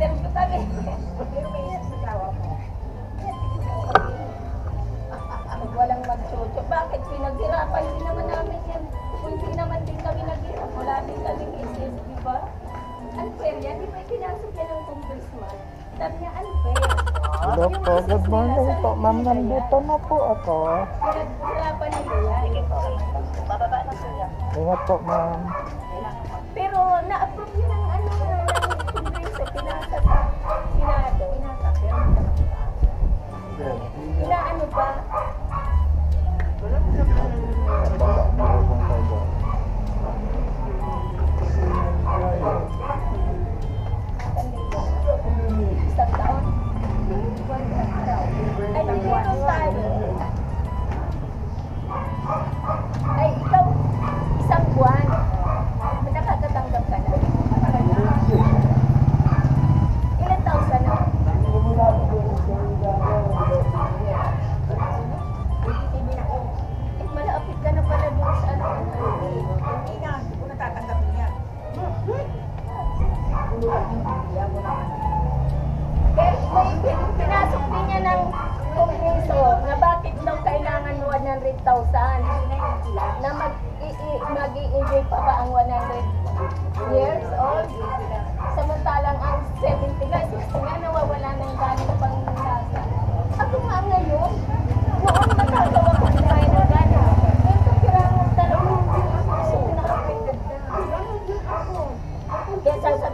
Pero ito pero may isip na tawa ko. Pag walang magsucho, bakit pinaghirapan din naman namin yan? Kung naman din kami naghirap, wala din isip, di ba? Unfair yan, di ba pinasok ng congressman? Sabi niya, unfair. Hello po, good morning po. Ma'am, nandito na po ako. Pinaghirapan nila yan. Sige po, bababa na po yan. Ingat po, ma'am. Pero na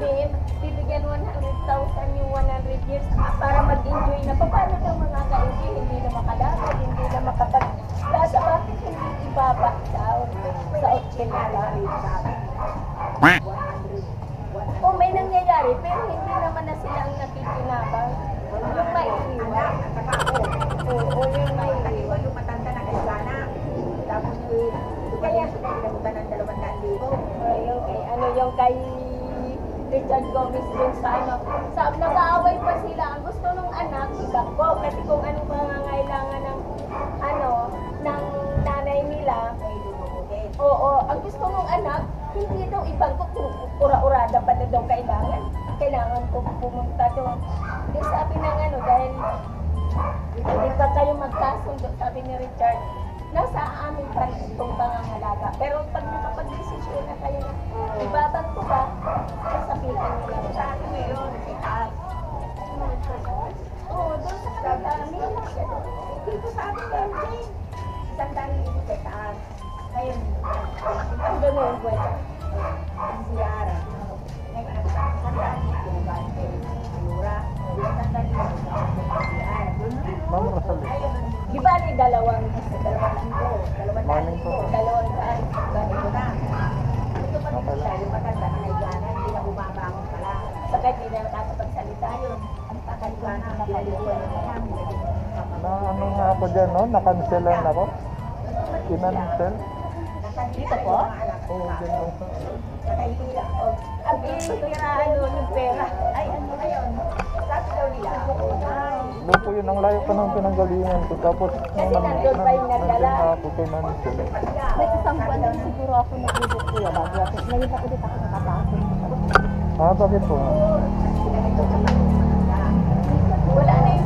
Kaya sasabihin, bibigyan 100,000 yung 100 years para mag-enjoy na. Paano daw mga ka-enjoy? Hindi na makalakad, hindi na makapag... Kasa bakit hindi ibaba sa sa 80 O may nangyayari, pero hindi naman na sila ang nakikinabang. Yung. At saka ako, Oo, yung Ay, maiiwan. yung matanda na kay Sana. Tapos eh, kaya sila inabutan ng dalawang daan libo. Ay, yung kay, ano yung kay Richard Gomez dun sa ano. Sa, nag-aaway pa sila. Ang gusto nung anak, ibangko. Kasi kung anong pangangailangan ng, ano, ng nanay nila, lulubutin. oo, ang gusto nung anak, hindi daw ibangko kung ura-urada pa na daw kailangan. Kailangan ko pumunta doon. Di sabi ng ano, dahil hindi pa kayo magkasundo, sabi ni Richard, nasa amin pa rin itong pangangalaga. Pero pag nakapag-desisyon na Di ba ni dalawang, dalawang libo. Dalawang Morning po. dalawang daan? Ganito na. Ito pa din siya, yung matanda na naigana, hindi na bumabangon pala. Saka hindi na nakakapagsalita yun. Ang pinaliguan na yan. Na ano nga ako dyan, no? Nakancelan ako. Kinancel. Dito po? Sa... Nakahila. O, ang iiraan doon yung pera. Ay, ano ngayon? Sabi daw nila, Doon po yun, ang layo pa ng pinanggalingan ko. Tapos, Kasi nandun pa yung nagdala. ako kinancel. May isang buwan lang siguro ako nagbibig kuya bago ako. Ngayon ako ulit ako nakapasok. Ah, bakit po? Wala na yung